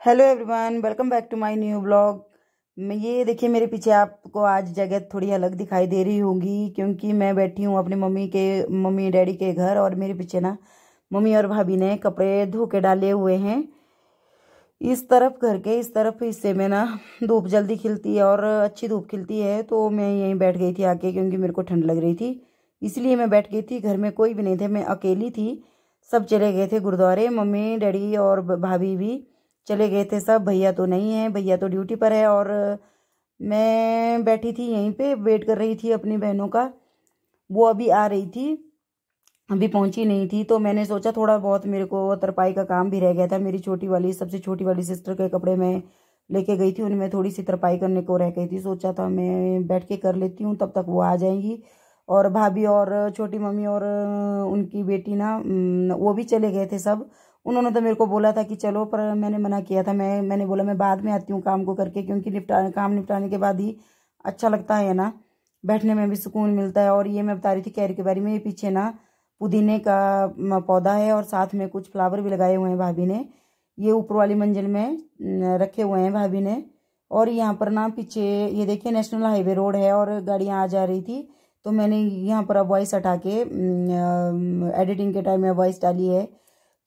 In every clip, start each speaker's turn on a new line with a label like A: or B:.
A: Hello everyone welcome back to my new blog ये देखिए, मेरे पीछे आपको आज जगह थोड़ी अलग दिखाई दे रही होगी, क्योंकि मैं बैठी हूँ अपनी मम्मी के, मम्मी डैडी के घर और मेरे पीछे ना मम्मी और भाभी ने कपड़े धो के डाले हुए हैं। इस तरफ़ घर के, इस तरफ़ हिस्से में ना धूप जल्दी खिलती है और अच्छी धूप खिलती है तो मैं यहीं बैठ गई थी आके, क्योंकि मेरे को ठंड लग रही थी। इसलिए मैं बैठ गई थी, घर में कोई भी नहीं थे, मैं अकेली थी। सब चले गए थे गुरुद्वारे, मम्मी, डैडी और भाभी भी। चले गए थे सब, भैया तो नहीं है, भैया तो ड्यूटी पर है और मैं बैठी थी यहीं पे वेट कर रही थी अपनी बहनों का। वो अभी आ रही थी, अभी पहुँची नहीं थी तो मैंने सोचा थोड़ा बहुत मेरे को तरपाई का काम भी रह गया था। मेरी छोटी वाली, सबसे छोटी वाली सिस्टर के कपड़े मैं लेके गई थी, उनमें थोड़ी सी तरपाई करने को रह गई थी। सोचा था मैं बैठ के कर लेती हूँ, तब तक वो आ जाएँगी। और भाभी और छोटी मम्मी और उनकी बेटी ना वो भी चले गए थे सब। उन्होंने तो मेरे को बोला था कि चलो, पर मैंने मना किया था। मैं, मैंने बोला, मैं बाद में आती हूँ काम को करके, क्योंकि निपटा, काम निपटाने के बाद ही अच्छा लगता है ना। बैठने में भी सुकून मिलता है और ये मैं बता रही थी कैरी के बारे में, ये पीछे ना पुदीने का पौधा है और साथ में कुछ फ्लावर भी लगाए हुए हैं भाभी ने। ये ऊपर वाली मंजिल में रखे हुए हैं भाभी ने। और यहाँ पर ना पीछे, ये देखिए नेशनल हाईवे रोड है और गाड़ियाँ आ जा रही थी। तो मैंने यहाँ पर अब वॉइस हटा के एडिटिंग के टाइम में वॉइस डाली है।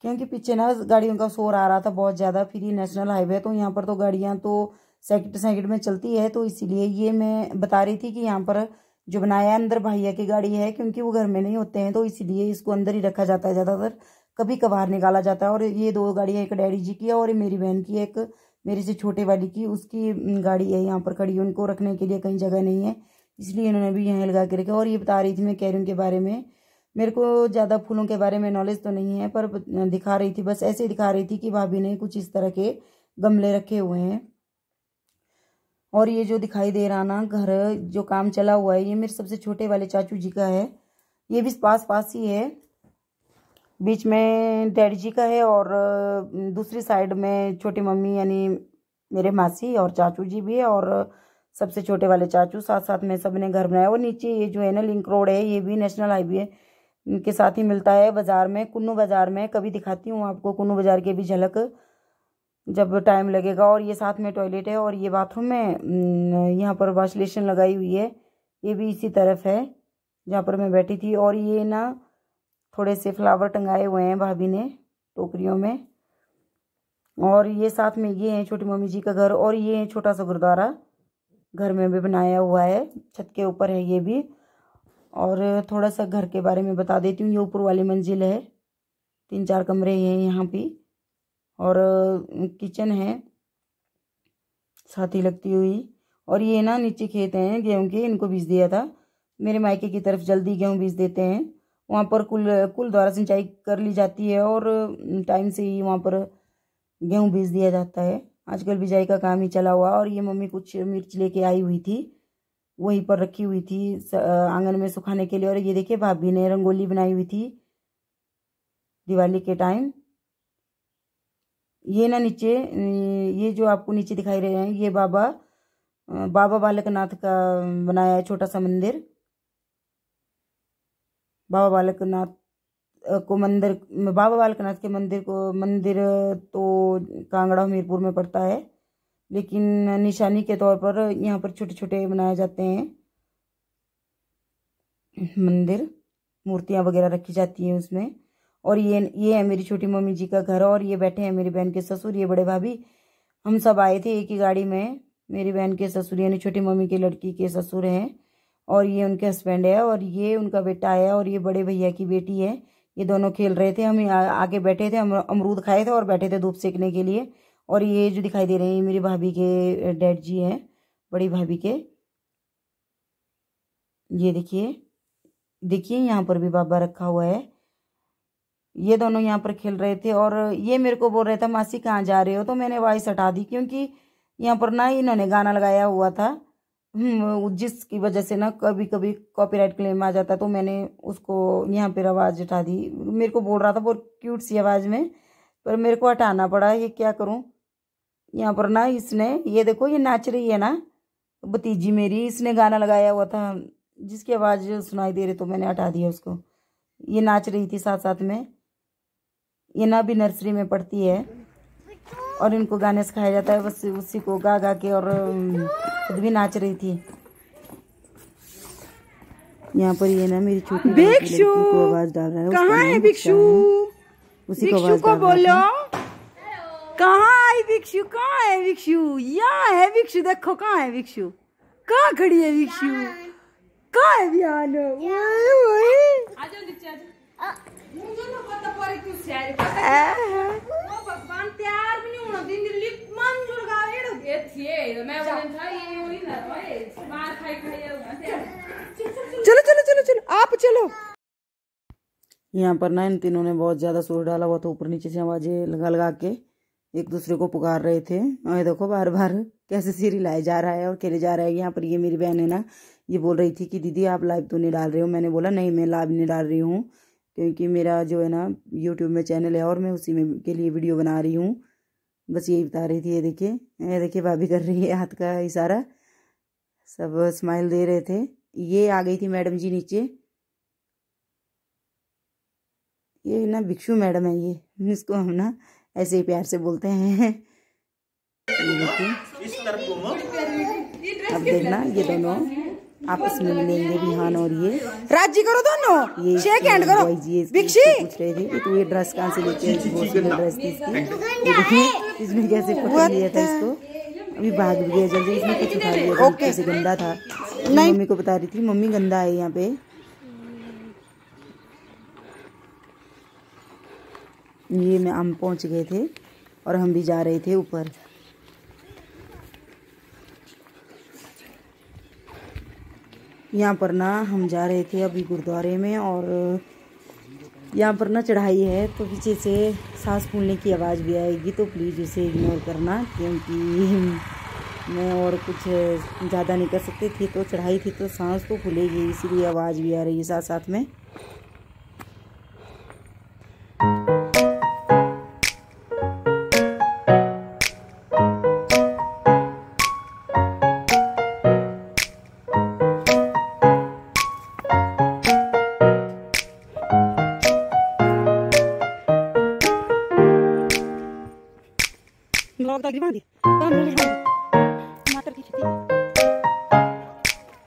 A: क्योंकि पीछे ना गाड़ियों का शोर आ रहा था बहुत ज़्यादा, फिर ये नेशनल हाईवे तो यहाँ पर तो गाड़ियाँ तो सेकंड सेकंड में चलती है तो इसीलिए ये मैं बता रही थी कि यहाँ पर जो बनाया अंदर भैया की गाड़ी है, क्योंकि वो घर में नहीं होते हैं तो इसीलिए इसको अंदर ही रखा जाता है ज़्यादातर कभी कभार निकाला जाता है। और ये दो गाड़ियाँ, एक डैडी जी की है और मेरी बहन की एक मेरे से छोटे वाली की, उसकी गाड़ी है यहाँ पर खड़ी उनको रखने के लिए कहीं जगह नहीं है, इसलिए इन्होंने भी यहाँ लगा के रखा और ये बता रही थी मैं कैरियन के बारे में मेरे को ज़्यादा फूलों के बारे में नॉलेज तो नहीं है, पर दिखा रही थी, बस ऐसे दिखा रही थी कि भाभी ने कुछ इस तरह के गमले रखे हुए हैं। और ये जो दिखाई दे रहा ना, घर जो काम चला हुआ है, ये मेरे सबसे छोटे वाले चाचू जी का है। ये भी पास पास ही है। बीच में डैडी जी का है और दूसरी साइड में छोटी मम्मी यानी मेरे मासी और चाचू जी भी है और सबसे छोटे वाले चाचू साथ साथ में सबने घर बनाया। और नीचे ये जो है ना लिंक रोड है, ये भी नेशनल हाईवे है। के साथ ही मिलता है बाज़ार में, कुन्नू बाज़ार में। कभी दिखाती हूँ आपको कुन्नू बाज़ार की भी झलक, जब टाइम लगेगा। और ये साथ में टॉयलेट है और ये बाथरूम में यहाँ पर वाशलेशन लगाई हुई है। ये भी इसी तरफ़ है, जहाँ पर मैं बैठी थी। और ये ना, थोड़े से फ्लावर टंगाए हुए हैं भाभी ने टोकरियों में। और ये साथ में ये है छोटी मम्मी जी का घर और ये है छोटा सा गुरुद्वारा। घर में भी बनाया हुआ है, छत के ऊपर है ये भी। और थोड़ा सा घर के बारे में बता देती हूँ। ये ऊपर वाली मंजिल है। तीन चार कमरे हैं यहाँ पे। और किचन है। साथ लगती हुई। और ये ना नीचे खेत हैं गेहूँ के, इनको बीज दिया था। मेरे मायके की तरफ़ जल्दी गेहूँ बीज देते हैं। वहाँ पर कुल कुल द्वारा सिंचाई कर ली जाती है और टाइम से ही वहाँ पर गेहूँ बीज दिया जाता है। आजकल बिजाई का काम ही चला हुआ और ये मम्मी कुछ मिर्च लेके आई हुई थी। वहीं पर रखी हुई थी आँगन में सुखाने के लिए। और ये देखिए, भाभी ने रंगोली बनाई हुई थी दिवाली के टाइम। ये ना नीचे, ये जो आपको नीचे दिखाई रहे हैं, ये बाबा बाबा बालकनाथ का बनाया है छोटा सा मंदिर। बाबा बालकनाथ को मंदिर, बाबा बालकनाथ के मंदिर को, मंदिर तो कांगड़ा हमीरपुर में पड़ता है। लेकिन निशानी के तौर पर यहाँ पर छोटे छोटे बनाए जाते हैं। मंदिर, मूर्तियाँ वगैरह रखी जाती हैं उसमें। और ये ये है मेरी छोटी मम्मी जी का घर और ये बैठे हैं मेरी बहन के ससुर, ये बड़े भाभी। हम सब आए थे एक ही गाड़ी में। मेरी बहन के ससुर यानी छोटी मम्मी की लड़की के ससुर हैं और ये उनके हस्बैंड है और ये उनका बेटा है और ये बड़े भैया की बेटी है। ये दोनों खेल रहे थे। हम आगे बैठे थे, हम अमरूद खाए थे और बैठे थे धूप सेकने के लिए। और ये जो दिखाई दे रहे हैं मेरी भाभी के डैड जी हैं बड़ी भाभी के। ये देखिए देखिए यहाँ पर भी बाबा रखा हुआ है। ये दोनों यहाँ पर खेल रहे थे और ये मेरे को बोल रहे थे मासी कहाँ जा रहे हो? तो मैंने वॉइस हटा दी क्योंकि यहाँ पर ना इन्होंने गाना लगाया हुआ था। हम्म, जिसकी वजह से ना कभी कभी कॉपीराइट क्लेम आ जाता तो मैंने उसको यहाँ पर आवाज़ हटा दी। मेरे को बोल रहा था बहुत क्यूट सी आवाज़ में पर मेरे को हटाना पड़ा ये क्या करूँ? यहाँ पर ना इसने ये देखो ये नाच रही है ना भतीजी मेरी इसने गाना लगाया हुआ था जिसकी आवाज़ सुनाई दे रही तो मैंने हटा दिया उसको। ये नाच रही थी साथ साथ में। ये ना भी नर्सरी में पढ़ती है और इनको गाने सिखाया जाता है बस उसी को गा गा के और खुद भी नाच रही थी। यहाँ पर ये ना मेरी छोटी को आवाज़ डाल रहा है कहाँ है भिक्षु? उसी को आवाज़ को बोलो। कहाँ आई भिक्षु कहाँ है भिक्षु यहाँ है भिक्षु देखो कहाँ है भिक्षु कहाँ खड़ी है भिक्षु कहाँ है बिहान? चलो चलो चलो चलो आप चलो। यहाँ पर ना इन तीनों ने बहुत ज़्यादा शोर डाला हुआ था ऊपर नीचे से आवाज़ें लगा लगा के। एक दूसरे को पुकार रहे थे। और देखो बार बार कैसे सीरी लाया जा रहा है और खेले जा रहा है। यहाँ पर ये मेरी बहन है ना, ये बोल रही थी कि, दीदी, आप लाइव तो नहीं डाल रहे हो। मैंने बोला, नहीं, मैं लाइव नहीं डाल रही हूँ, क्योंकि मेरा जो है ना यूट्यूब में चैनल है और मैं उसी में, के लिए वीडियो बना रही हूँ। बस यही बता रही थी, ये देखिए ये देखिए, भाभी कर रही है हाथ का इशारा। सब स्माइल दे रहे थे। ये आ गई थी मैडम जी नीचे। ये ना भिक्षु मैडम है ये, इसको हम ना ऐसे ही प्यार से बोलते हैं। ये अब देखना ये दोनों आपस में मिलेंगे बिहान और ये।
B: राज़ी करो दोनों।
A: ये
B: शेक हैंड करो।
A: भिक्षी। पूछ रहे थे कि तू ये ड्रेस कहाँ से लेके आई? बहुत सुंदर ड्रेस थी इसकी। देखिए इसमें कैसे पकड़ लिया था इसको? अभी भाग भी गया जल्दी इसमें कुछ उठा लिया था कैसे गंदा था। मम्मी को बता रही थी मम्मी गंदा है यहाँ पे। ये में हम पहुँच गए थे और हम भी जा रहे थे ऊपर। यहाँ पर ना हम जा रहे थे अभी गुरुद्वारे में और यहाँ पर ना चढ़ाई है तो पीछे से सांस फूलने की आवाज़ भी आएगी तो प्लीज़ उसे इग्नोर करना, क्योंकि मैं और कुछ ज़्यादा नहीं कर सकती। थी तो चढ़ाई थी तो सांस तो फूलेगी, इसीलिए आवाज़ भी आ रही है साथ साथ में। ब्लॉग तक बना दी काम नहीं बना टमाटर की खेती।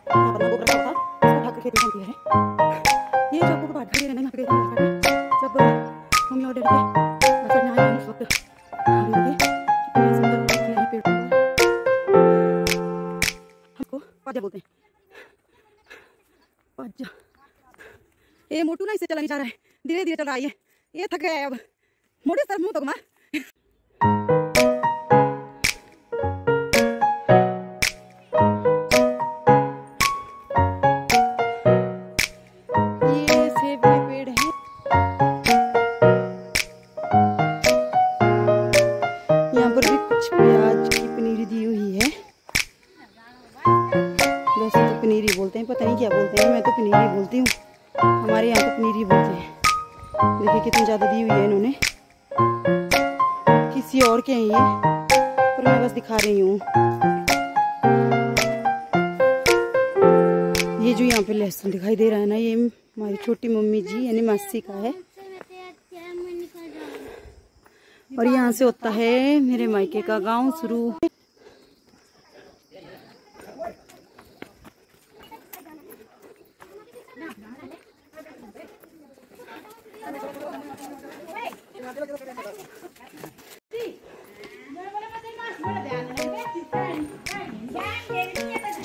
A: यहाँ पर गोबर होता उसको ढक के खेती बनती है। ये जो आपको बात खड़ी रहना यहाँ पे जब मम्मी और डैडी के बच्चे ने आए उस वक्त, हम लोग हैं ये मोटू ना इसे चला नहीं जा रहा है। धीरे धीरे चल रहा है ये। ये थक गया है अब। मोटे सर मुँह तो घुमा पनीरी बोलते हैं, पता नहीं क्या बोलते हैं, मैं तो पनीरी बोलती हूँ। हमारे यहाँ तो पनीरी बोलते हैं। देखिए कितनी ज़्यादा दी हुई है इन्होंने। किसी और के हैं ये, पर मैं बस दिखा रही हूँ। ये जो यहाँ पे लहसुन दिखाई दे रहा है ना, ये हमारी छोटी मम्मी जी, यानी मासी का है। और यहाँ से होता है मेरे मायके का गाँव शुरू।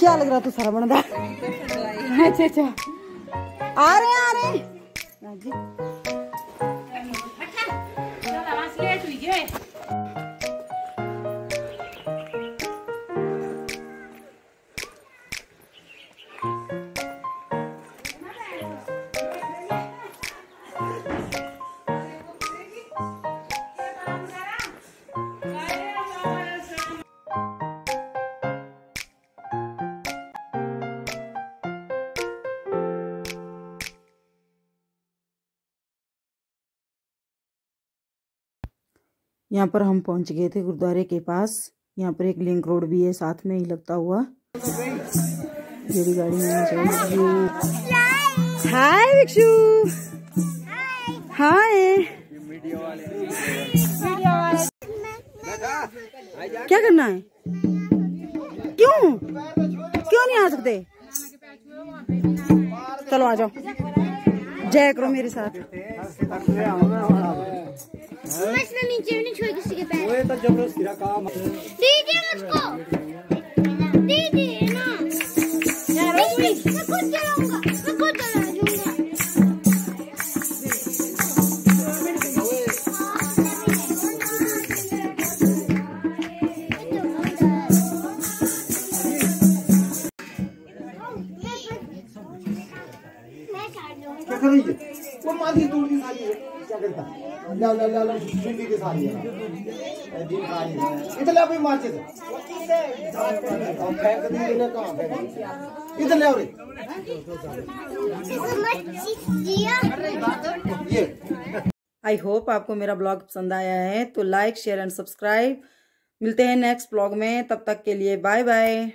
A: क्या लग रहा तू सारा बनता अच्छा अच्छा। आ रहे आ रहे राज़ी यहाँ पर हम पहुँच गए थे गुरुद्वारे के पास। यहाँ पर एक लिंक रोड भी है, साथ में ही लगता हुआ। मेरी गाड़ी में हाय विक्षु हाय। क्या करना है? क्यों? क्यों नहीं आ सकते? चलो आ जाओ। जय करो मेरे साथ।
C: मैं इसमें नीचे भी नहीं छोड़ किसी के पैर
D: वो तो ज़बरदस्ती का काम
C: दीजिए मुझको दीजिए
D: ला ला ला की इधर ले फेंक कहाँ फेंक इधर ले और
A: आई होप आपको मेरा ब्लॉग पसंद आया है तो लाइक शेयर एंड सब्सक्राइब मिलते हैं नेक्स्ट ब्लॉग में, तब तक के लिए बाय बाय